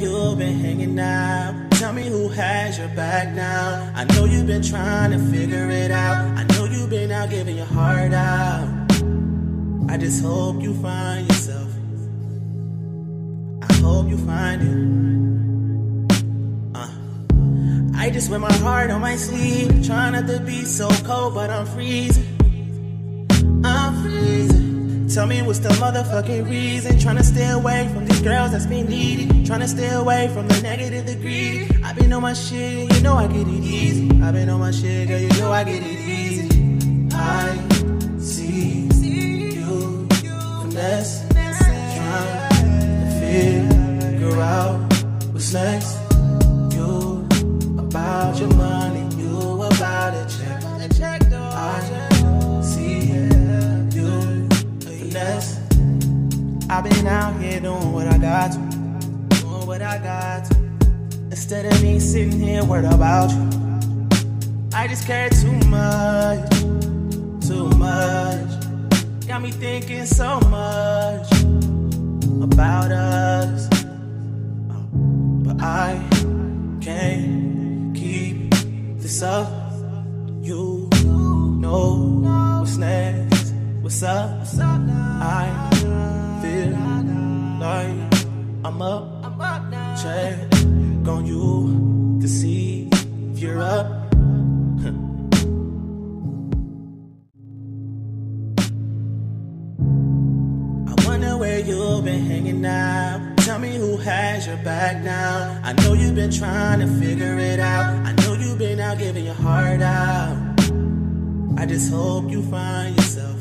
you've been hanging out. Tell me who has your back now. I know you've been trying to figure it out. I know you've been out giving your heart out. I just hope you find yourself. I hope you find it. Uh. I just wear my heart on my sleeve. Trying not to be so cold, but I'm freezing. I'm freezing. Tell me what's the motherfucking reason? Trying to stay away from these girls that's been needy. Trying to stay away from the negative, the greedy. i been on my shit, you know I get it easy. i been on my shit, girl, you know I get it easy. I see you finesse, trying to figure out what's next. I've been out here doing what I got to, doing what I got to. Instead of me sitting here worried about you, I just care too much, too much. Got me thinking so much about us, but I can't keep this up. You know what's next, what's up? I Check on you to see if you're up. I wonder where you've been hanging out. Tell me who has your back now. I know you've been trying to figure it out. I know you've been out giving your heart out. I just hope you find yourself.